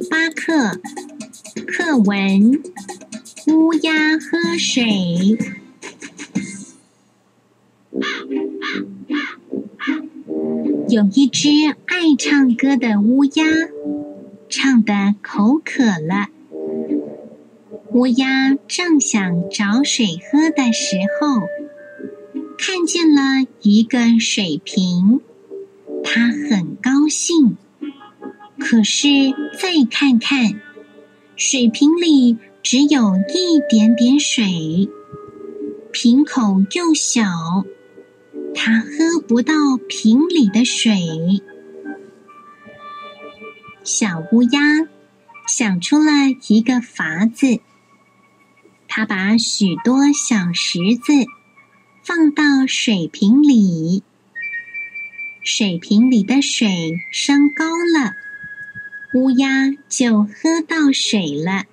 第八课课文：乌鸦喝水。有一只爱唱歌的乌鸦，唱得口渴了。乌鸦正想找水喝的时候，看见了一个水瓶，它很高兴。可是再看看，水瓶里只有一点点水，瓶口又小，它喝不到瓶里的水。小乌鸦想出了一个法子。他把许多小石子放到水瓶里，水瓶里的水升高了，乌鸦就喝到水了。